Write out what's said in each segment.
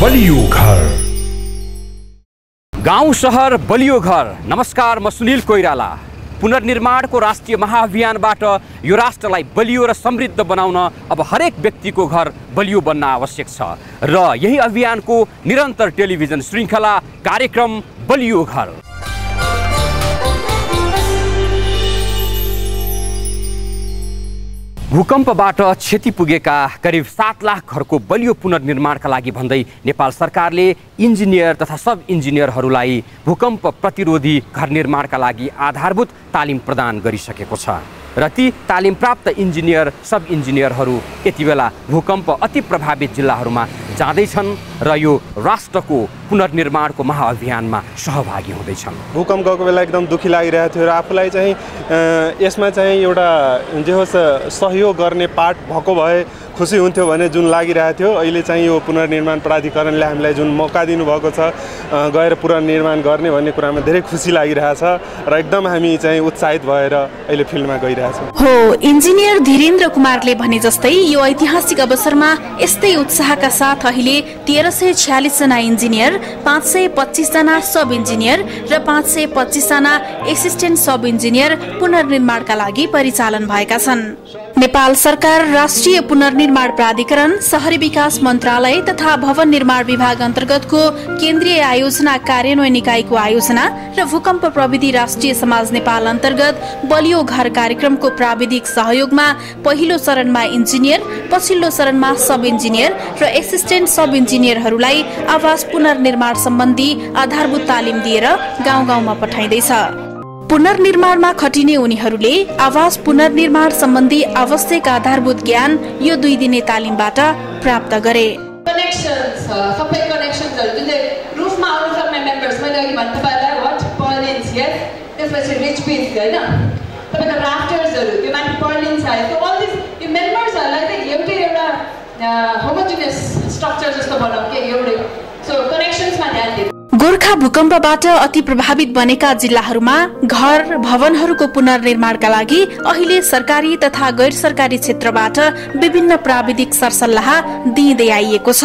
बलियो घर गाउँ सहर बलियो घर नमस्कार म सुनिल कोइराला। पुनर्निर्माणको राष्ट्रिय महाअभियानबाट यो राष्ट्रलाई बलियो र समृद्ध बनाउन अब हरेक व्यक्तिको घर बलियो बन्न आवश्यक छ। र यही अभियानको निरन्तर टेलिभिजन श्रृङ्खला कार्यक्रम बलियो घर भूकम्पबाट क्षति पुगेका करिब सात लाख घरको बलियो पुनर्निर्माणका लागि भन्दै नेपाल सरकारले इन्जिनियर तथा सब इन्जिनियरहरूलाई भूकम्प प्रतिरोधी घर निर्माणका लागि आधारभूत तालिम प्रदान गरिसकेको छ। र ती तालिम प्राप्त इन्जिनियर सब इन्जिनियरहरू यति बेला भूकम्प अति प्रभावित जिल्लाहरूमा जाँदैछन्। र यो राष्ट्रको पुनर्निर्माणको महाअभियानमा सहभागी हुँदैछन्। भूकम्प गएको बेला एकदम दुःखी लागिरहेको थियो र आफूलाई चाहिँ यसमा चाहिँ एउटा जे होस् सहयोग गर्ने पार्ट भएको भए खुसी हुन्थ्यो भने जुन लागिरहेको थियो। अहिले चाहिँ यो पुनर्निर्माण प्राधिकरणले हामीलाई जुन मौका दिनुभएको छ गएर पुनर्निर्माण गर्ने भन्ने कुरामा धेरै खुसी लागिरहेछ र एकदम हामी चाहिँ उत्साहित भएर अहिले फिल्डमा गइरहेछौँ हो इन्जिनियर धीरेन्द्र कुमारले भने जस्तै यो ऐतिहासिक अवसरमा यस्तै उत्साहका साथ अहिले तेह्र सय छ्यालिसजना इन्जिनियर पाँच सय पच्चिसजना सब इन्जिनियर र पाँच सय पच्चिसजना एसिस्टेन्ट सब इन्जिनियर पुनर्निर्माणका लागि परिचालन भएका छन्। नेपाल सरकार राष्ट्रिय पुनर्निर्माण प्राधिकरण शहरी विकास मन्त्रालय तथा भवन निर्माण विभाग अन्तर्गतको केन्द्रीय आयोजना कार्यान्वयन इकाइको आयोजना र भूकम्प प्रविधि राष्ट्रिय समाज नेपाल अन्तर्गत बलियो घर कार्यक्रमको प्राविधिक सहयोगमा पहिलो चरणमा इन्जिनियर पछिल्लो चरणमा सब इन्जिनियर र एसिस्टेन्ट सब इन्जिनियरहरूलाई आवास पुनर्निर्माण सम्बन्धी आधारभूत तालिम दिएर गाउँ गाउँमा पठाइँदैछ। पुनर्निर्माणमा खटिने उनीहरूले आवास पुनर्निर्माण सम्बन्धी आवश्यक आधारभूत ज्ञान यो दुई दिने तालिमबाट प्राप्त गरे। एउटै होमोजिनियस स्ट्रक्चर जस्तो एउटै गोर्खा भूकम्पबाट अति प्रभावित बनेका जिल्लाहरूमा घर भवनहरूको पुनर्निर्माणका लागि अहिले सरकारी तथा गैर सरकारी क्षेत्रबाट विभिन्न प्राविधिक सरसल्लाह दिइँदै आइएको छ।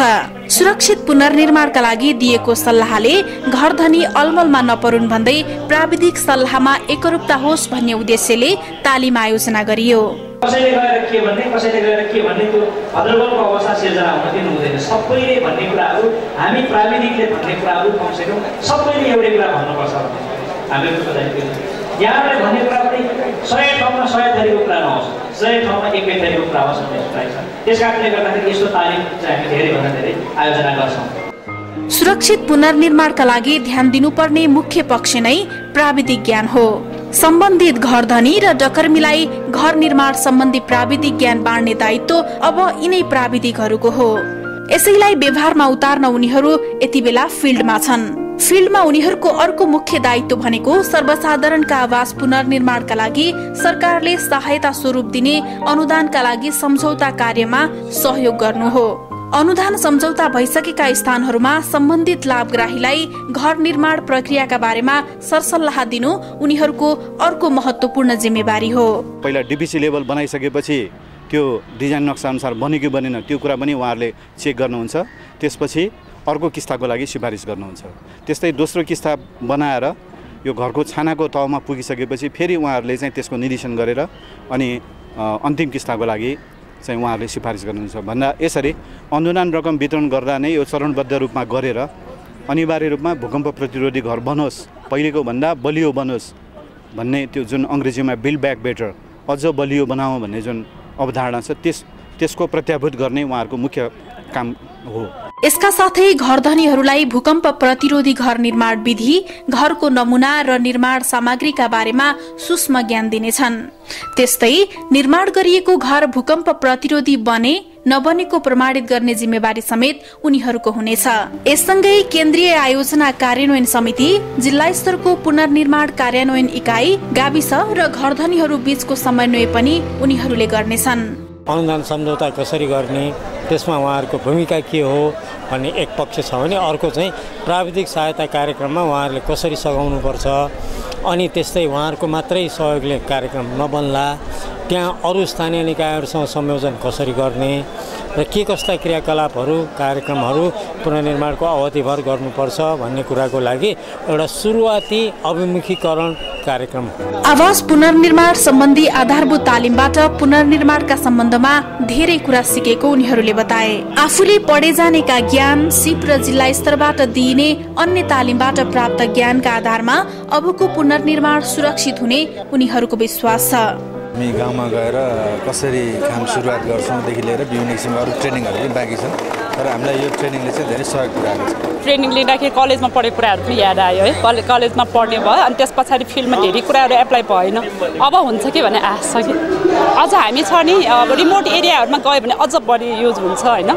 सुरक्षित पुनर्निर्माणका लागि दिएको सल्लाहले घर धनी अलमलमा नपरुन् भन्दै प्राविधिक सल्लाहमा एकरूपता होस् भन्ने उद्देश्यले तालिम आयोजना गरियो। कसैले गएर के भन्ने कसैले गएर के भन्ने त्यो अदरबलको अवस्था सिर्जना हुन दिनु हुँदैन। सबैले भन्ने कुराहरू हामी प्राविधिकले भन्ने कुराहरू कमसेकम सबैले एउटै कुरा भन्नुपर्छ। भन्ने हाम्रो त्यो। यहाँले भन्ने कुरा पनि सय ठाउँमा सय थरीको कुरा नहोस्। सय ठाउँमा एकै थरीको कुरा होस् भन्ने सोचाइ छ। त्यस कारणले गर्दाखेरि यस्तो तालिम चाहिँ हामी धेरैभन्दा धेरै आयोजना गर्छौँ। सुरक्षित पुनर्निर्माणका लागि ध्यान दिनुपर्ने मुख्य पक्ष नै प्राविधिक ज्ञान हो। सम्बन्धित घर धनी र डकर्मीलाई घर निर्माण सम्बन्धी प्राविधिक ज्ञान बाँड्ने दायित्व अब यिनै प्राविधिकहरूको हो। यसैलाई व्यवहारमा उतार्न उनीहरू यति बेला फिल्डमा छन्। फिल्डमा उनीहरूको अर्को मुख्य दायित्व भनेको सर्वसाधारणका आवास पुनर्निर्माणका लागि सरकारले सहायता स्वरूप दिने अनुदानका लागि सम्झौता कार्यमा सहयोग गर्नु हो। अनुदान सम्झौता भइसकेका स्थानहरूमा सम्बन्धित लाभग्राहीलाई घर निर्माण प्रक्रियाका बारेमा सरसल्लाह दिनु उनीहरूको अर्को महत्वपूर्ण जिम्मेवारी हो। पहिला डिपिसी लेभल बनाइसकेपछि त्यो डिजाइन नक्सा अनुसार बन्यो कि बनेन त्यो कुरा पनि उहाँहरूले चेक गर्नुहुन्छ। त्यसपछि अर्को किस्ताको लागि सिफारिस गर्नुहुन्छ। त्यस्तै दोस्रो किस्ता बनाएर यो घरको छानाको तहमा पुगिसकेपछि फेरि उहाँहरूले चाहिँ त्यसको निरीक्षण गरेर अनि अन्तिम किस्ताको लागि चाहिँ उहाँहरूले सिफारिस गर्नुहुन्छ। भन्दा यसरी अनुदान रकम वितरण गर्दा नै यो चरणबद्ध रूपमा गरेर अनिवार्य रूपमा भूकम्प प्रतिरोधी घर बनोस् पहिलेको भन्दा बलियो बनोस् भन्ने त्यो जुन अङ्ग्रेजीमा बिल्ड ब्याक बेटर अझ बलियो बनाऊ भन्ने जुन अवधारणा छ त्यस त्यसको प्रत्याभूत गर्ने उहाँहरूको मुख्य काम हो। यसका साथै घर धनीहरूलाई भूकम्प प्रतिरोधी घर निर्माण विधि घरको नमुना र निर्माण सामग्रीका बारेमा सूक्ष्म ज्ञान दिनेछन्। त्यस्तै निर्माण गरिएको घर भूकम्प प्रतिरोधी बने नबनेको प्रमाणित गर्ने जिम्मेवारी समेत उनीहरूको हुनेछ। यससँगै केन्द्रीय आयोजना कार्यान्वयन समिति जिल्ला स्तरको पुनर्निर्माण कार्यान्वयन इकाइ गाविस र घरधनीहरू बीचको समन्वय पनि उनीहरूले गर्नेछन्। अनुदान सम्झौता कसरी गर्ने त्यसमा उहाँहरूको भूमिका के हो भन्ने एक पक्ष छ भने अर्को चाहिँ प्राविधिक सहायता कार्यक्रममा उहाँहरूले कसरी सघाउनुपर्छ अनि त्यस्तै उहाँहरूको मात्रै सहयोगले कार्यक्रम नबन्ला। त्यहाँ अरू स्थानीय निकायहरूसँग संयोजन कसरी गर्ने र के कस्ता क्रियाकलापहरू कार्यक्रमहरू पुनर्निर्माणको अवधिभर गर्नुपर्छ भन्ने कुराको लागि एउटा सुरुवाती अभिमुखीकरण कार्यक्रम आवास पुनर्निर्माण सम्बन्धी आधारभूत तालिमबाट पुनर्निर्माणका सम्बन्धमा धेरै कुरा सिकेको उनीहरूले बताए। आफूले पढे जानेका ज्ञान सिप र जिल्ला स्तरबाट दिइने अन्य तालिमबाट प्राप्त ज्ञानका आधारमा अबको पुनर्निर्माण सुरक्षित हुने उनीहरूको विश्वास छ। हामी गाउँमा गएर कसरी काम सुरुवात गर्छौँदेखि लिएर विभिन्न किसिमको अरू ट्रेनिङहरू पनि बाँकी छन्। तर हामीलाई यो ट्रेनिङले चाहिँ धेरै सहयोग पुऱ्याएको छ। ट्रेनिङ लिँदाखेरि कलेजमा पढेको कुराहरू पनि याद आयो है। कले कलेजमा पढ्ने भयो अनि त्यस पछाडि फिल्डमा धेरै कुराहरू एप्लाई भएन। अब हुन्छ कि भन्ने आश छ कि? अझ हामी छ नि अब रिमोट एरियाहरूमा गयो भने अझ बढी युज हुन्छ होइन।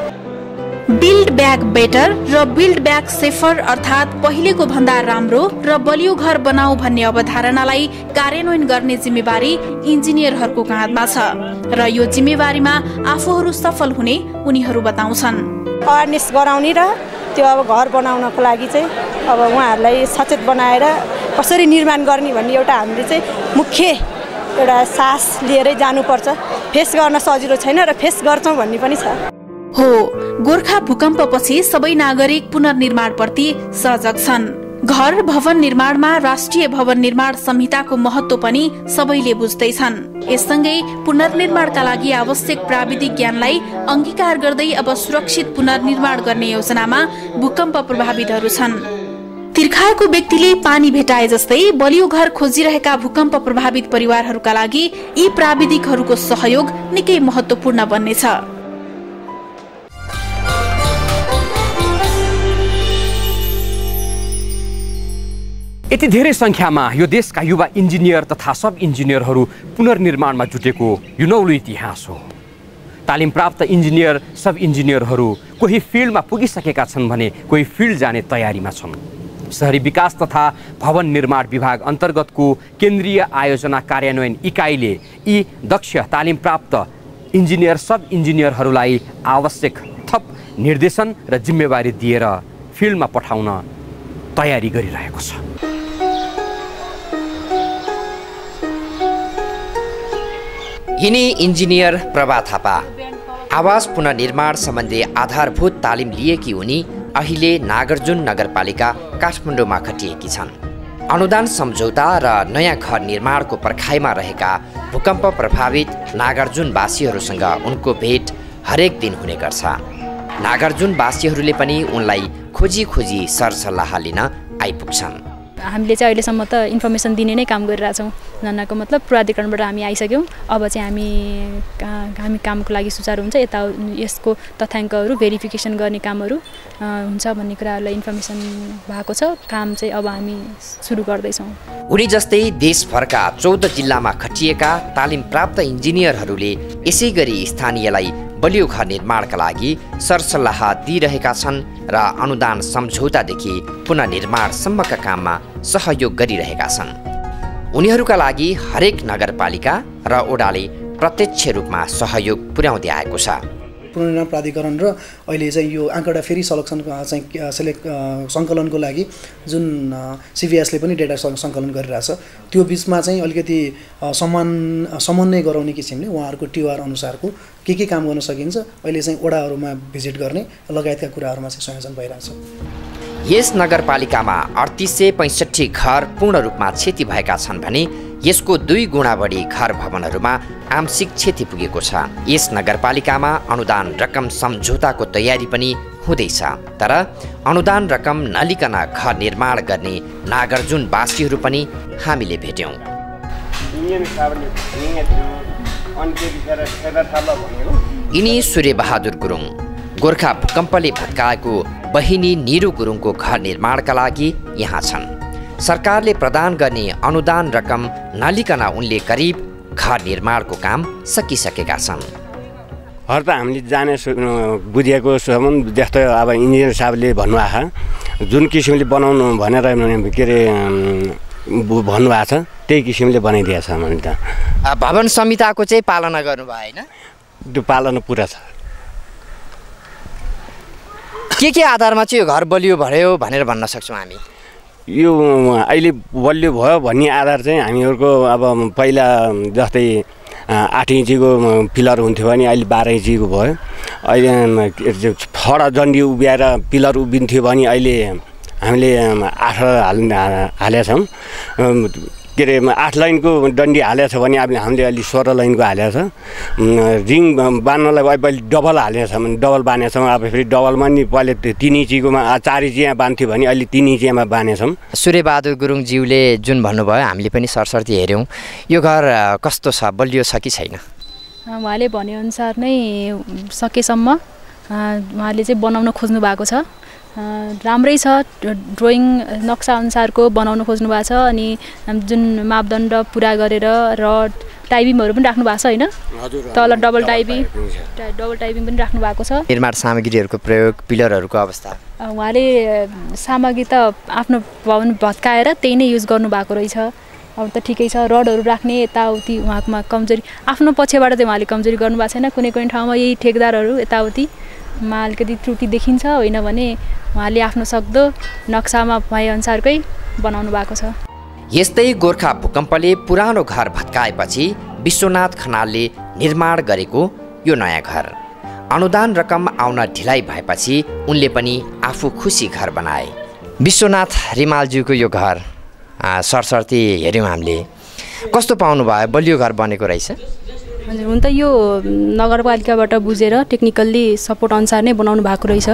बिल्ड ब्याक बेटर र बिल्ड ब्याक सेफर अर्थात् पहिलेको भन्दा राम्रो र बलियो घर बनाऊ भन्ने अवधारणालाई कार्यान्वयन गर्ने जिम्मेवारी इन्जिनियरहरूको काँधमा छ र यो जिम्मेवारीमा आफूहरू सफल हुने उनीहरू बताउँछन्। अवेरनेस गराउने र त्यो अब घर बनाउनको लागि चाहिँ अब उहाँहरूलाई सचेत बनाएर कसरी निर्माण गर्ने भन्ने एउटा हामीले चाहिँ मुख्य एउटा सास लिएरै जानुपर्छ। फेस गर्न सजिलो छैन र फेस गर्छौँ भन्ने पनि छ। हो गोर्खा भूकम्पपछि सबै नागरिक पुनर्निर्माणप्रति सजग छन्। घर भवन निर्माणमा राष्ट्रिय भवन निर्माण संहिताको महत्व पनि सबैले बुझ्दैछन्। यससँगै पुनर्निर्माणका लागि आवश्यक प्राविधिक ज्ञानलाई अंगीकार गर्दै अब सुरक्षित पुनर्निर्माण गर्ने योजनामा भूकम्प प्रभावितहरू छन्। तिर्खाएको व्यक्तिले पानी भेटाए जस्तै बलियो घर खोजिरहेका भूकम्प प्रभावित परिवारहरूका लागि यी प्राविधिकहरूको सहयोग निकै महत्वपूर्ण बन्नेछ। यति धेरै सङ्ख्यामा यो देशका युवा इन्जिनियर तथा सब इन्जिनियरहरू पुनर्निर्माणमा जुटेको यो नौलो इतिहास हो। तालिम प्राप्त इन्जिनियर सब इन्जिनियरहरू कोही फिल्डमा पुगिसकेका छन् भने कोही फिल्ड जाने तयारीमा छन्। सहरी विकास तथा भवन निर्माण विभाग अन्तर्गतको केन्द्रीय आयोजना कार्यान्वयन इकाइले यी दक्ष तालिम प्राप्त इन्जिनियर सब इन्जिनियरहरूलाई आवश्यक थप निर्देशन र जिम्मेवारी दिएर फिल्डमा पठाउन तयारी गरिरहेको छ। यिनी इन्जिनियर प्रभा थापा। आवास पुनर्निर्माण सम्बन्धी आधारभूत तालिम लिएकी उनी अहिले नागार्जुन नगरपालिका काठमाडौँमा खटिएकी छन्। अनुदान सम्झौता र नयाँ घर निर्माणको पर्खाइमा रहेका भूकम्प प्रभावित नागार्जुनवासीहरूसँग उनको भेट हरेक दिन हुने गर्छ। नागार्जुनवासीहरूले पनि उनलाई खोजी खोजी सरसल्लाह लिन आइपुग्छन्। हामीले चाहिँ अहिलेसम्म त इन्फर्मेसन दिने नै काम गरिरहेछौँ। भन्नाको मतलब प्राधिकरणबाट हामी आइसक्यौँ। अब चाहिँ हामी हामी कामको लागि सुचारू हुन्छ। यता यसको तथ्याङ्कहरू भेरिफिकेसन गर्ने कामहरू हुन्छ भन्ने कुराहरूलाई इन्फर्मेसन भएको छ। काम चाहिँ अब हामी सुरु गर्दैछौँ। उनी जस्तै देशभरका चौध जिल्लामा खटिएका तालिम प्राप्त इन्जिनियरहरूले यसै गरी स्थानीयलाई बलियो घर निर्माणका लागि सरसल्लाह दिइरहेका छन् र अनुदान सम्झौतादेखि पुनर्निर्माणसम्मका काममा सहयोग गरिरहेका छन्। उनीहरूका लागि हरेक नगरपालिका र ओडाले प्रत्यक्ष रूपमा सहयोग पुर्याउँदै आएको छ। पुनर्निर्माण प्राधिकरण र अहिले चाहिँ यो आँकडा फेरि सलेक्सन चाहिँ सेलेक्ट सङ्कलनको लागि जुन सिभिएसले पनि डेटा सङ्- सङ्कलन गरिरहेछ त्यो बिचमा चाहिँ अलिकति समान समन्वय गराउने किसिमले उहाँहरूको टिआर अनुसारको के के काम गर्न सकिन्छ अहिले चाहिँ ओडाहरूमा भिजिट गर्ने लगायतका कुराहरूमा चाहिँ संयोजन भइरहेछ। यस नगरपालिकामा अडतिस सय पैँसठी घर पूर्ण रूपमा क्षति भएका छन् भने यसको दुई गुणा बढी घर भवनहरूमा आंशिक क्षति पुगेको छ। यस नगरपालिकामा अनुदान रकम सम्झौताको तयारी पनि हुँदैछ तर अनुदान रकम नलिकन घर निर्माण गर्ने नागार्जुनवासीहरू पनि हामीले भेट्यौँ। यिनी सूर्यबहादुर गुरुङ। गोर्खा भूकम्पले भत्काएको बहिनी निरु गुरुङको घर निर्माणका लागि यहाँ छन्। सरकारले प्रदान गर्ने अनुदान रकम नलिकन उनले करिब घर निर्माणको काम सकिसकेका छन्। हर त हामीले जाने बुझेको जस्तो अब इन्जिनियर साहबले भन्नुभएको छ जुन किसिमले बनाउनु भनेर के अरे भन्नुभएको छ त्यही किसिमले बनाइदिएको छ त। भवन संहिताको चाहिँ पालना गर्नुभयो होइन? त्यो पालना पुरा छ। के के आधारमा चाहिँ यो घर बलियो भयो भनेर भन्न सक्छौँ हामी? यो अहिले बलियो भयो भन्ने आधार चाहिँ हामीहरूको अब पहिला जस्तै आठ इन्चीको पिलर हुन्थ्यो भने अहिले बाह्र इन्चीको भयो। अहिले फडा डन्डी उभ्याएर पिलर उभिन्थ्यो भने अहिले हामीले आठ हाल हालेका छौँ। के अरे आठ लाइनको डन्डी हालेको छ भने अब हामीले अहिले सोह्र लाइनको हालेको छ। रिङ बान्नलाई अब अहिले डबल हालेको छ भने डबल बाँधेको छौँ। अब फेरि डबलमा नि पहिले तिन इन्चीकोमा चार इन्चिमा बान्थ्यो भने अहिले तिन इन्चियामा बाँधेछौँ सूर्यबहादुर गुरुङज्यूले जुन भन्नुभयो हामीले पनि सरसर्ती हेऱ्यौँ। यो घर कस्तो छ? बलियो छ कि छैन? उहाँले भनेअनुसार नै सकेसम्म उहाँले चाहिँ बनाउन खोज्नु भएको छ। राम्रै छ ड्रइङ नक्सा अनुसारको बनाउन खोज्नु भएको छ अनि जुन मापदण्ड पुरा गरेर र टाइपिङहरू पनि राख्नु भएको छ होइन? तल डबल टाइपिङ डबल टाइपिङ पनि राख्नु भएको छ। निर्माण सामग्रीहरूको प्रयोग पिलरहरूको अवस्था। उहाँले सामग्री त आफ्नो भवन भत्काएर त्यही नै युज गर्नुभएको रहेछ। अब त ठिकै छ रडहरू राख्ने यताउति उहाँकोमा कमजोरी आफ्नो पक्षबाट चाहिँ उहाँले कमजोरी गर्नुभएको छैन। कुनै कुनै ठाउँमा यही ठेकदारहरू यताउतिमा अलिकति त्रुटि देखिन्छ होइन भने उहाँले आफ्नो सक्दो नक्सामा भएअनुसारकै बनाउनु भएको छ। यस्तै गोर्खा भूकम्पले पुरानो घर भत्काएपछि विश्वनाथ खनालले निर्माण गरेको यो नयाँ घर। अनुदान रकम आउन ढिलाइ भएपछि उनले पनि आफू खुसी घर बनाए। विश्वनाथ रिमालज्यूको यो घर सरसर्ती हेऱ्यौँ हामीले। कस्तो पाउनुभयो? बलियो घर बनेको रहेछ। हजुर हुन त यो नगरपालिकाबाट बुझेर टेक्निकल्ली सपोर्ट अनुसार नै बनाउनु भएको रहेछ।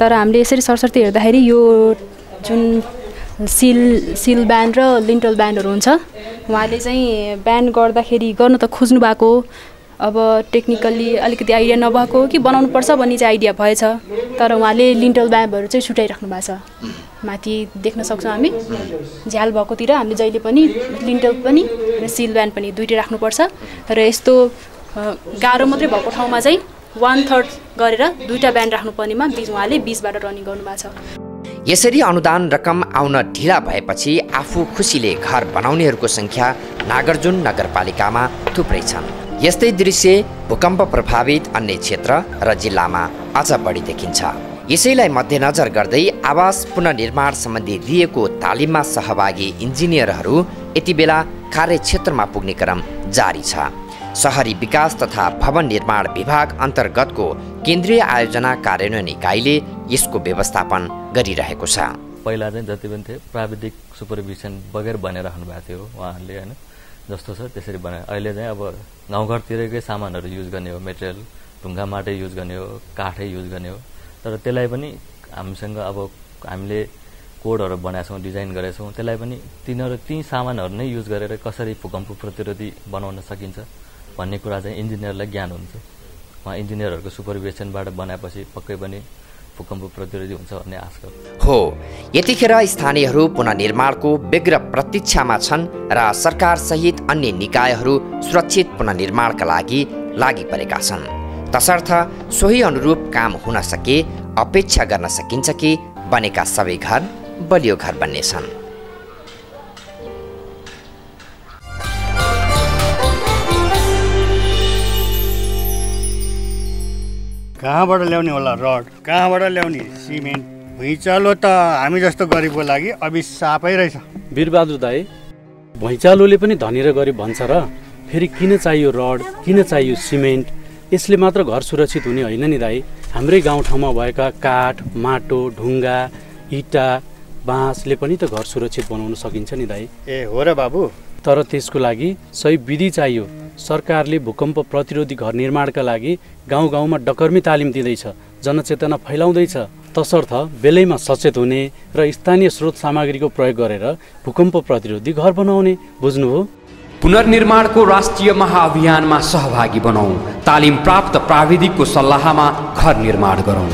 तर हामीले यसरी सरसर्ती हेर्दाखेरि यो जुन सिल सिल ब्यान्ड र लिन्टल ब्यान्डहरू हुन्छ उहाँले चाहिँ ब्यान्ड गर्दाखेरि गर्न त खोज्नु भएको अब टेक्निकल्ली अलिकति आइडिया नभएको कि बनाउनु पर्छ भन्ने चाहिँ आइडिया भएछ। तर उहाँले लिन्टल ब्याम्पहरू चाहिँ छुट्याइराख्नु भएको छ। माथि देख्न सक्छौँ हामी। झ्याल भएकोतिर हामीले जहिले पनि लिन्टल पनि र सिल ब्यान्ड पनि दुइटै राख्नुपर्छ। र यस्तो गाह्रो मात्रै भएको ठाउँमा चाहिँ वान थर्ड गरेर दुईवटा ब्यान्ड राख्नुपर्नेमा बिच उहाँले बिचबाट रनिङ गर्नुभएको छ। यसरी अनुदान रकम आउन ढिला भएपछि आफू खुसीले घर बनाउनेहरूको सङ्ख्या नागार्जुन नगरपालिकामा थुप्रै छन्। यस्तै दृश्य भूकम्प प्रभावित अन्य क्षेत्र र जिल्लामा अझ बढी देखिन्छ। यसैलाई मध्यनजर गर्दै आवास पुनर्निर्माण सम्बन्धी दिएको तालिममा सहभागी इन्जिनियरहरू यति बेला कार्यक्षेत्रमा पुग्ने क्रम जारी छ। सहरी विकास तथा भवन निर्माण विभाग अन्तर्गतको केन्द्रीय आयोजना कार्यान्वयन इकाइले यसको व्यवस्थापन गरिरहेको छ। पहिला चाहिँ जति पनि थियो प्राविधिक सुपरभिजन बगैर बनाइराख्नु भएको थियो उहाँहरूले होइन? जस्तो छ त्यसरी बनाए अहिले चाहिँ अब गाउँघरतिरकै सामानहरू युज गर्ने हो मेटेरियल ढुङ्गा माटै युज गर्ने हो काठै युज गर्ने हो। तर त्यसलाई पनि हामीसँग अब हामीले कोडहरू बनाएको छौँ डिजाइन गरेका छौँ त्यसलाई पनि तिनीहरू ती सामानहरू नै युज गरेर कसरी भूकम्प प्रतिरोधी बनाउन सकिन्छ भन्ने कुरा चाहिँ इन्जिनियरलाई ज्ञान हुन्छ। उहाँ इन्जिनियरहरूको सुपरभिजनबाट बनाएपछि पक्कै पनि भूकम्प प्रतिरोधी हुन्छ भन्ने आश हो। यतिखेर स्थानीयहरू पुननिर्माणको व्यग्र प्रतीक्षामा छन् र सरकारसहित अन्य निकायहरू सुरक्षित पुननिर्माणका लागि लागि परेका छन्। तसर्थ सोही अनुरूप काम हुन सके अपेक्षा गर्न सकिन्छ कि बनेका सबै घर बलियो घर बन्नेछन्। कहाँबाट ल्याउने होला रड? कहाँबाट ल्याउने? सिमेन्ट? भुइँचालो त हामी जस्तो गरिबको लागि अभिशापै रहेछ। वीरबहादुर दाई भुइँचालोले पनि धनी र गरिब भन्छ र फेरि किन चाहियो रड किन चाहियो सिमेन्ट? यसले मात्र घर सुरक्षित हुने होइन नि दाई। हाम्रै गाउँठाउँमा भएका काठ माटो ढुङ्गा इँटा बाँसले पनि त घर सुरक्षित बनाउन सकिन्छ नि दाई। ए हो र बाबु। तर त्यसको लागि सही विधि चाहियो। सरकारले भूकम्प प्रतिरोधी घर निर्माणका लागि गाउँ गाउँमा डकर्मी तालिम दिँदैछ जनचेतना फैलाउँदैछ। तसर्थ बेलैमा सचेत हुने र स्थानीय स्रोत सामग्रीको प्रयोग गरेर भूकम्प प्रतिरोधी घर बनाउने बुझ्नुभयो? पुनर्निर्माणको राष्ट्रिय महाअभियानमा सहभागी बनाऊ तालिम प्राप्त प्राविधिकको सल्लाहमा घर निर्माण गरौँ।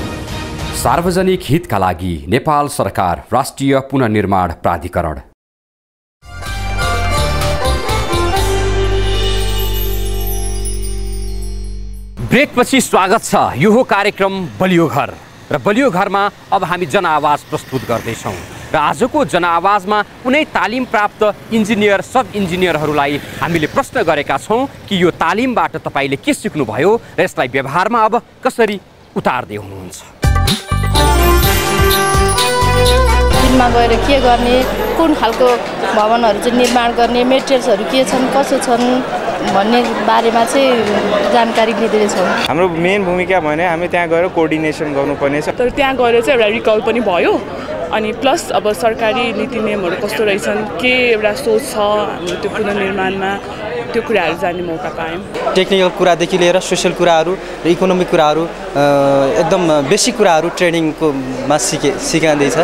सार्वजनिक हितका लागि नेपाल सरकार राष्ट्रिय पुनर्निर्माण प्राधिकरण। ब्रेकपछि स्वागत छ। यो हो कार्यक्रम बलियो घर र बलियो घरमा अब हामी जनआवाज प्रस्तुत गर्दैछौँ। र आजको जनआवाजमा कुनै तालिम प्राप्त इन्जिनियर सब इन्जिनियरहरूलाई हामीले प्रश्न गरेका छौँ कि यो तालिमबाट तपाईँले के सिक्नुभयो र यसलाई व्यवहारमा अब कसरी उतार्दै हुनुहुन्छ? गएर के गर्ने कुन खालको भवनहरू चाहिँ निर्माण गर्ने मेटेरियल्सहरू के छन् कसो छन् भन्ने बारेमा चाहिँ जानकारी लिँदैछौँ हाम्रो मेन भूमिका भने हामी त्यहाँ गएर कोअर्डिनेसन गर्नुपर्ने छ तर त्यहाँ गएर चाहिँ एउटा रिकल पनि भयो। अनि प्लस अब सरकारी नीति नियमहरू कस्तो रहेछन् के एउटा सोच छ हाम्रो त्यो पुनर्निर्माणमा त्यो कुराहरू जान्ने मौका पायौँ। टेक्निकल कुरादेखि लिएर सोसियल कुराहरू र इकोनोमिक कुराहरू एकदम बेसिक कुराहरू ट्रेनिङकोमा सिके सिकाउँदैछ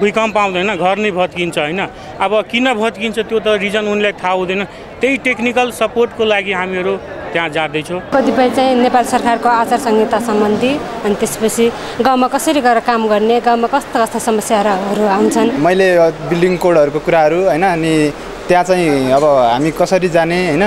भूकम्प आउँदैन घर नै भत्किन्छ होइन। अब किन भत्किन्छ त्यो त रिजन उनलाई थाहा हुँदैन। त्यही टेक्निकल सपोर्टको लागि हामीहरू त्यहाँ जाँदैछौँ। कतिपय चाहिँ नेपाल सरकारको आचार संहिता सम्बन्धी अनि त्यसपछि गाउँमा कसरी गरेर काम गर्ने गाउँमा कस्ता कस्ता समस्याहरू आउँछन्। मैले बिल्डिङ कोडहरूको कुराहरू होइन अनि त्यहाँ चाहिँ अब हामी कसरी जाने होइन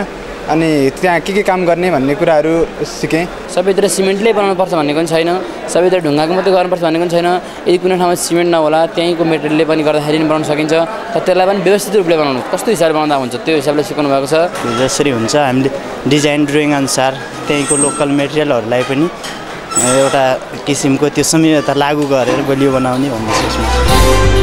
अनि त्यहाँ के के काम गर्ने भन्ने कुराहरू सिकेँ। सबैतिर सिमेन्टले बनाउनुपर्छ भन्ने पनि छैन। सबैतिर ढुङ्गाको मात्रै गर्नुपर्छ भन्ने पनि छैन। यदि कुनै ठाउँमा सिमेन्ट नहोला त्यहीँको मेटेरियलले पनि गर्दाखेरि पनि बनाउन सकिन्छ। तर त्यसलाई पनि व्यवस्थित रूपले बनाउनु। कस्तो हिसाबले बनाउँदा हुन्छ? त्यो हिसाबले सिकाउनु भएको छ। जसरी हुन्छ हामीले डिजाइन ड्रइङ अनुसार त्यहीँको लोकल मेटेरियलहरूलाई पनि एउटा किसिमको त्यो संहिता लागू गरेर बलियो बनाउने भन्ने सोचमा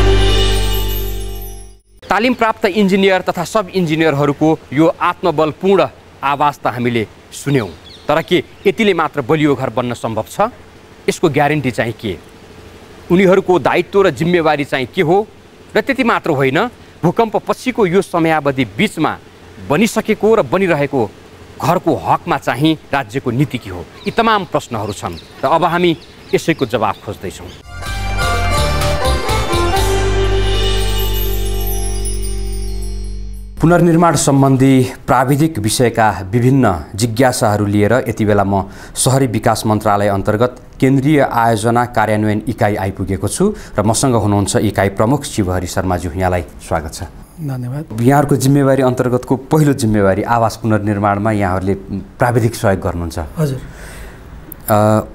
तालिम प्राप्त इन्जिनियर तथा सब इन्जिनियरहरूको यो आत्मबलपूर्ण आवाज त हामीले सुन्यौँ। तर के यतिले मात्र बलियो घर बन्न सम्भव छ? यसको ग्यारेन्टी चाहिँ के? उनीहरूको दायित्व र जिम्मेवारी चाहिँ के हो? र त्यति मात्र होइन भूकम्प पछिको यो समयावधि बिचमा बनिसकेको र बनिरहेको घरको हकमा चाहिँ राज्यको नीति के हो? यी तमाम प्रश्नहरू छन्। र अब हामी यसैको जवाब खोज्दैछौँ। पुनर्निर्माण सम्बन्धी प्राविधिक विषयका विभिन्न जिज्ञासाहरू लिएर यति बेला म सहरी विकास मन्त्रालय अन्तर्गत केन्द्रीय आयोजना कार्यान्वयन इकाइ आइपुगेको छु र मसँग हुनुहुन्छ इकाइ प्रमुख शिवहरि शर्माज्यू यहाँलाई स्वागत छ। धन्यवाद। यहाँहरूको जिम्मेवारी अन्तर्गतको पहिलो जिम्मेवारी आवास पुनर्निर्माणमा यहाँहरूले प्राविधिक सहयोग गर्नुहुन्छ। हजुर।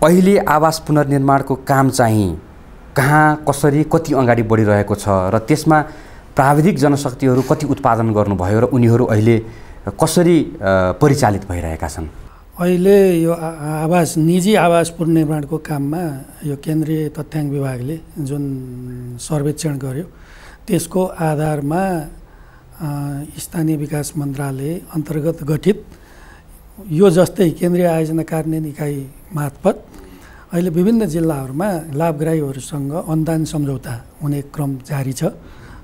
अहिले आवास पुनर्निर्माणको काम चाहिँ कहाँ कसरी कति अगाडि बढिरहेको छ र त्यसमा प्राविधिक जनशक्तिहरू कति उत्पादन गर्नुभयो र उनीहरू अहिले कसरी परिचालित भइरहेका छन्? अहिले यो आवास निजी आवास पुनर्निर्माणको काममा यो केन्द्रीय तथ्याङ्क विभागले जुन सर्वेक्षण गर्यो त्यसको आधारमा स्थानीय विकास मन्त्रालय अन्तर्गत गठित यो जस्तै केन्द्रीय आयोजना कार्यान्वयन इकाइ मार्फत अहिले विभिन्न जिल्लाहरूमा लाभग्राहीहरूसँग अनुदान सम्झौता हुने क्रम जारी छ।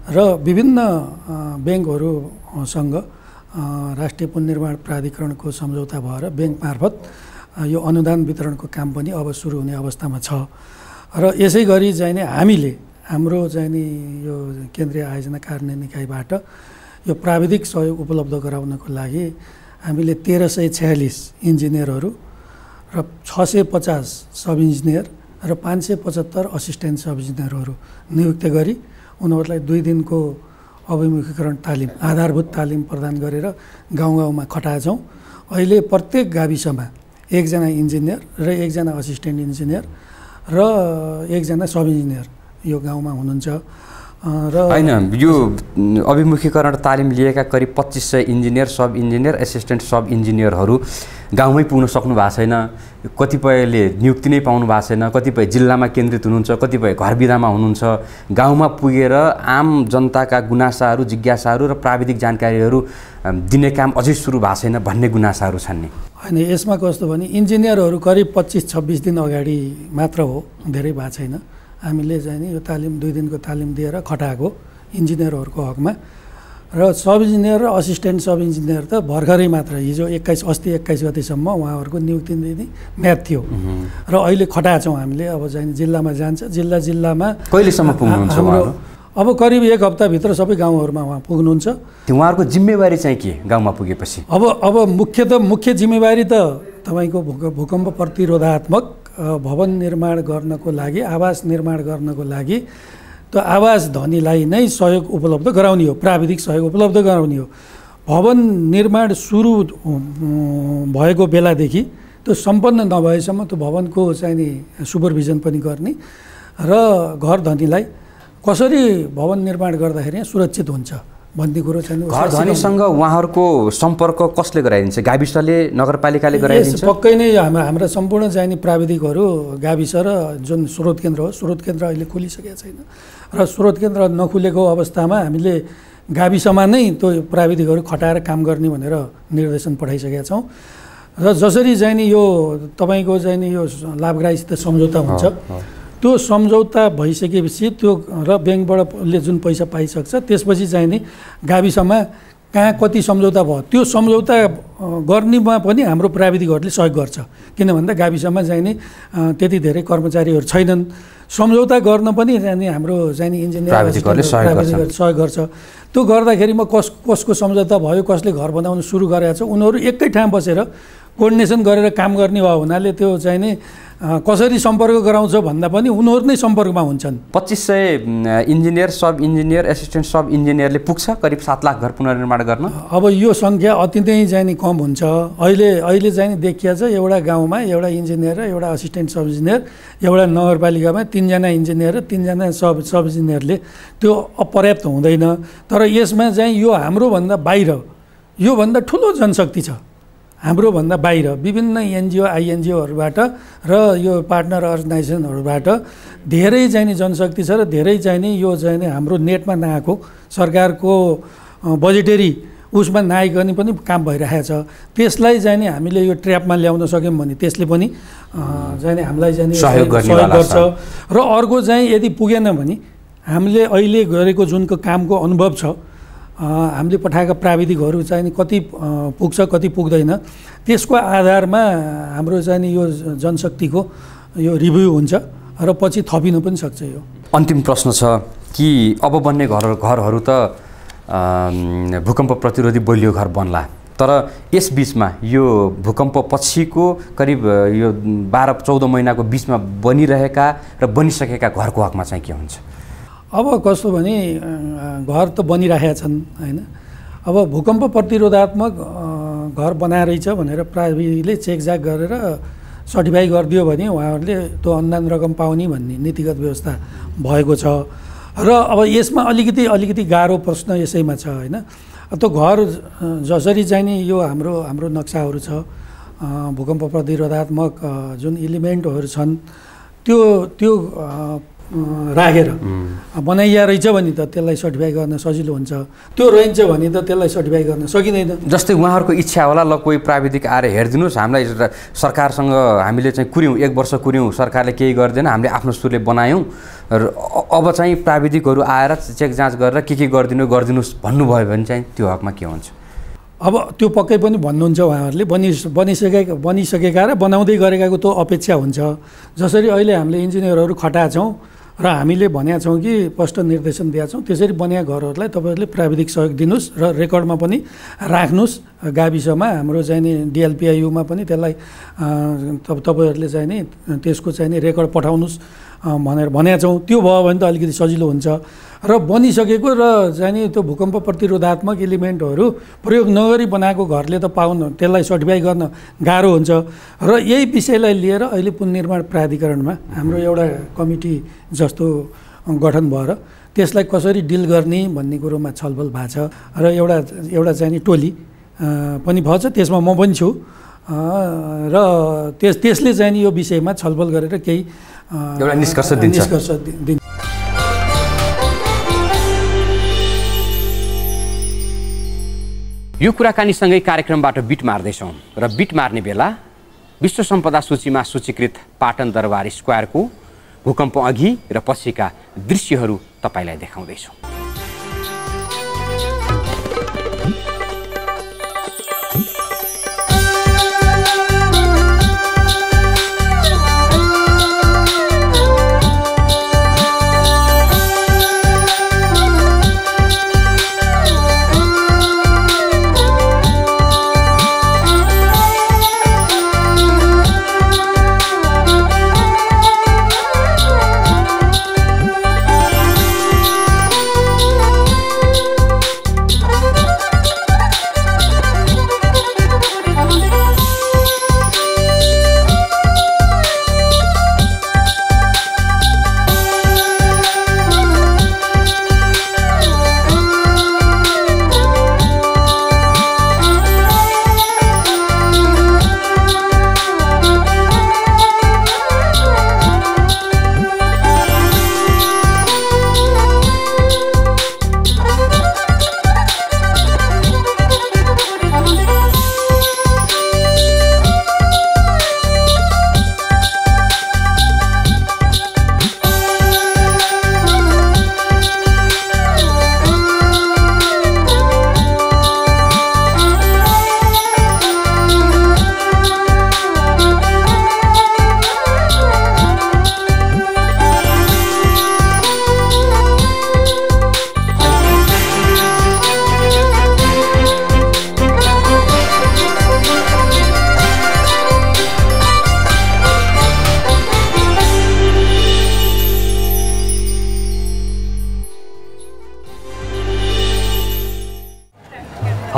र विभिन्न ब्याङ्कहरूसँग राष्ट्रिय पुनर्निर्माण प्राधिकरणको सम्झौता भएर ब्याङ्क मार्फत यो अनुदान वितरणको काम पनि अब सुरु हुने अवस्थामा छ। र यसै गरी चाहिँ नि हामीले हाम्रो चाहिँ नि यो केन्द्रीय आयोजना कार्यान्वयन इकाइबाट यो प्राविधिक सहयोग उपलब्ध गराउनको लागि हामीले तेह्र सय छयालिस इन्जिनियरहरू र छ सय पचास सब इन्जिनियर र पाँच सय पचहत्तर असिस्टेन्ट सब इन्जिनियरहरू नियुक्त गरी उनीहरूलाई दुई दिनको अभिमुखीकरण तालिम आधारभूत तालिम प्रदान गरेर गाउँ गाउँमा खटाएछौँ अहिले प्रत्येक गाविसमा एकजना इन्जिनियर र एकजना असिस्टेन्ट इन्जिनियर र एकजना सब इन्जिनियर यो गाउँमा हुनुहुन्छ। र होइन यो अभिमुखीकरण तालिम लिएका करिब पच्चिस सय engineer sub engineer assistant sub इन्जिनियरहरू गाउँमै पुग्न सक्नु भएको छैन। कतिपयले नियुक्ति नै पाउनु भएको छैन। कतिपय जिल्लामा केन्द्रित हुनुहुन्छ कतिपय घर विधामा हुनुहुन्छ। गाउँमा पुगेर आम जनताका गुनासाहरू जिज्ञासाहरू र प्राविधिक जानकारीहरू दिने काम अझै सुरु भएको छैन भन्ने गुनासाहरू छन् नि। होइन यसमा कस्तो भने इन्जिनियरहरू करिब पच्चिस छब्बिस दिन अगाडि मात्र हो धेरै भएको छैन। हामीले चाहिँ नि यो तालिम दुई दिनको तालिम दिएर खटाएको इन्जिनियरहरूको हकमा। र सब इन्जिनियर र असिस्टेन्ट सब इन्जिनियर त भर्खरै मात्र हिजो एक्काइस अस्ति एक्काइस गतिसम्म उहाँहरूको नियुक्ति दिने म्याद थियो। र अहिले खटाएछौँ हामीले अब चाहिँ जिल्लामा जान्छ जिल्ला जिल्लामा कहिलेसम्म पुग्नुहुन्छ? अब करिब एक हप्ताभित्र सबै गाउँहरूमा उहाँ पुग्नुहुन्छ। उहाँहरूको जिम्मेवारी चाहिँ के गाउँमा पुगेपछि? अब अब मुख्य त मुख्य जिम्मेवारी त तपाईँको भूक भूकम्प प्रतिरोधात्मक भवन निर्माण गर्नको लागि आवास निर्माण गर्नको लागि त्यो आवास धनीलाई नै सहयोग उपलब्ध गराउने हो प्राविधिक सहयोग उपलब्ध गराउने हो। भवन निर्माण सुरु भएको बेलादेखि त्यो सम्पन्न नभएसम्म त्यो भवनको चाहिँ नि सुपरभिजन पनि गर्ने र घर धनीलाई कसरी भवन निर्माण गर्दाखेरि सुरक्षित हुन्छ? भन्ने कुरो चाहिँ घर धनीसँग उहाँहरूको सम्पर्क कसले गराइदिन्छ? गाविसले नगरपालिकाले गराइदिन्छ? पक्कै नै हाम्रा हाम्रा सम्पूर्ण चाहिने प्राविधिकहरू गाविस र जुन स्रोत केन्द्र हो स्रोत केन्द्र अहिले खोलिसकेको छैन। र स्रोत केन्द्र नखुलेको अवस्थामा हामीले गाविसमा नै त्यो प्राविधिकहरू खटाएर काम गर्ने भनेर निर्देशन पठाइसकेका छौँ। र जसरी चाहिँ नि यो तपाईँको चाहिँ नि यो लाभग्राहीसित सम्झौता हुन्छ त्यो सम्झौता भइसकेपछि त्यो र ब्याङ्कबाट जुन पैसा पाइसक्छ त्यसपछि चाहिँ नि गाविसमा कहाँ कति सम्झौता भयो त्यो सम्झौता गर्नेमा पनि हाम्रो प्राविधिकहरूले सहयोग गर्छ। किन भन्दा गाविसमा चाहिँ नि त्यति धेरै कर्मचारीहरू छैनन्। सम्झौता गर्न पनि चाहिँ हाम्रो चाहिँ नि इन्जिनियर प्राविधिकहरूले सहयोग गर्छ। प्राविधिकहरूले सहयोग गर्छ। त्यो गर्दाखेरिमा कस कसको सम्झौता भयो कसले घर बनाउनु सुरु गरेको छ उनीहरू एकै ठाउँ बसेर कोर्डिनेसन गरेर काम गर्ने भयो हुनाले त्यो चाहिँ नि कसरी सम्पर्क गराउँछ भन्दा पनि उनीहरू नै सम्पर्कमा हुन्छन्। पच्चिस सय engineer sub engineer assistant sub इन्जिनियरले पुग्छ करिब सात लाख घर पुनर्निर्माण गर्न। अब यो सङ्ख्या अति नै चाहिँ कम हुन्छ। अहिले अहिले चाहिँ देखिया छ एउटा गाउँमा एउटा इन्जिनियर र एउटा असिस्टेन्ट सब इन्जिनियर एउटा नगरपालिकामा तिनजना इन्जिनियर र तिनजना सब सब इन्जिनियरले। त्यो अपर्याप्त हुँदैन। तर यसमा चाहिँ यो हाम्रोभन्दा बाहिर योभन्दा ठुलो जनशक्ति छ। हाम्रोभन्दा बाहिर विभिन्न एनजिओ आइएनजिओहरूबाट र यो पार्टनर अर्गनाइजेसनहरूबाट धेरै चाहिँ नि जनशक्ति छ र धेरै चाहिँ नि यो चाहिँ नि हाम्रो नेटमा नआएको सरकारको बजेटरी उसमा नआइकन पनि काम भइरहेको छ। त्यसलाई चाहिँ नि हामीले यो ट्र्यापमा ल्याउन सक्यौँ भने त्यसले पनि अँ, चाहिँ नि हामीलाई चाहिँ नि सहयोग गर्छ। र अर्को चाहिँ यदि पुगेन भने हामीले अहिले गरेको जुनको कामको अनुभव छ। हामीले पठाएका प्राविधिकहरू चाहिँ कति पुग्छ कति पुग्दैन। त्यसको आधारमा हाम्रो चाहिँ यो जनशक्तिको यो रिभ्यू हुन्छ र पछि थपिन पनि सक्छ यो। अन्तिम प्रश्न छ कि अब बन्ने घर घरहरू त भूकम्प प्रतिरोधी बलियो घर बन्ला। तर यस बिचमा यो भूकम्प पछिको करिब यो बाह्र चौध महिनाको बिचमा बनिरहेका र बनिसकेका घरको हकमा चाहिँ के हुन्छ? अब कस्तो भने घर त बनिरहेका छन् होइन? अब भूकम्प प्रतिरोधात्मक घर बनाएरहेछ भनेर प्राविधिकले चेकजाक गरेर सर्टिफाई गरिदियो भने उहाँहरूले त्यो अनुदान रकम पाउने भन्ने नीतिगत व्यवस्था भएको छ। र अब यसमा अलिकति अलिकति गाह्रो प्रश्न यसैमा छ होइन? त्यो घर जसरी चाहिँ नि यो हाम्रो हाम्रो नक्साहरू छ भूकम्प प्रतिरोधात्मक जुन इलिमेन्टहरू छन् त्यो त्यो राखेर। बनाइया रहेछ भने त त्यसलाई सर्टिफाई गर्न सजिलो हुन्छ। त्यो रहन्छ भने त त्यसलाई सर्टिफाई गर्न सकिँदैन। जस्तै उहाँहरूको इच्छा होला ल कोही प्राविधिक आएर हेरिदिनुहोस्। हामीलाई सरकारसँग हामीले चाहिँ कुर्यौँ एक वर्ष कुर्यौँ। सरकारले केही गर्दैन हामीले आफ्नो सुरले बनायौँ। र अब चाहिँ प्राविधिकहरू आएर चेक जाँच गरेर के के गरिदिनु गरिदिनुहोस् भन्नुभयो भने चाहिँ त्यो हकमा के हुन्छ? अब त्यो पक्कै पनि भन्नुहुन्छ उहाँहरूले। बनि बनिसकेका बनिसकेका र बनाउँदै गरेकाको त्यो अपेक्षा हुन्छ। जसरी अहिले हामीले इन्जिनियरहरू खटाएछौँ र हामीले भनेका छौँ कि स्पष्ट निर्देशन दिएका छौँ। त्यसरी बनिया घरहरूलाई तपाईँहरूले प्राविधिक सहयोग दिनुहोस् र रेकर्डमा पनि राख्नुहोस्। गाविसमा हाम्रो चाहिँ नि डिएलपिआइयुमा पनि त्यसलाई तपाईँहरूले नि त्यसको चाहिँ नि रेकर्ड पठाउनुहोस्। भनेर भनेका छौँ। त्यो भयो भने त अलिकति सजिलो हुन्छ। र बनिसकेको र चाहिँ नि त्यो भूकम्प प्रतिरोधात्मक इलिमेन्टहरू प्रयोग नगरी बनाएको घरले त पाउन त्यसलाई सर्टिफाई गर्न गाह्रो हुन्छ। र यही विषयलाई लिएर अहिले पुनर्निर्माण प्राधिकरणमा हाम्रो एउटा कमिटी जस्तो गठन भएर त्यसलाई कसरी डिल गर्ने भन्ने कुरोमा छलफल भएको छ। र एउटा एउटा चाहिँ नि टोली पनि भएछ। त्यसमा म पनि छु। र त्यस त्यसले चाहिँ नि यो विषयमा छलफल गरेर केही एउटा निष्कर्ष दिन्छ। निष्कर्ष दिन्छ यो कुराकानीसँगै कार्यक्रमबाट बिट मार्दैछौँ र बिट मार्ने बेला विश्व सम्पदा सूचीमा सूचीकृत पाटन दरबार स्क्वायरको भूकम्प अघि र पछिका दृश्यहरू तपाईँलाई देखाउँदैछौँ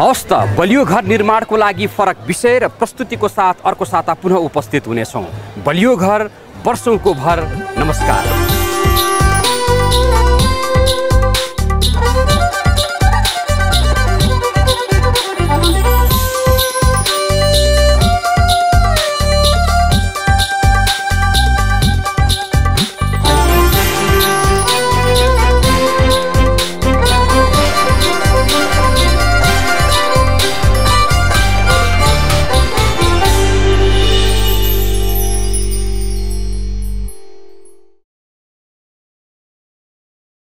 हवस् त बलियो घर निर्माणको लागि फरक विषय र प्रस्तुतिको साथ अर्को साता पुनः उपस्थित हुनेछौँ। बलियो घर वर्षौँको भर नमस्कार।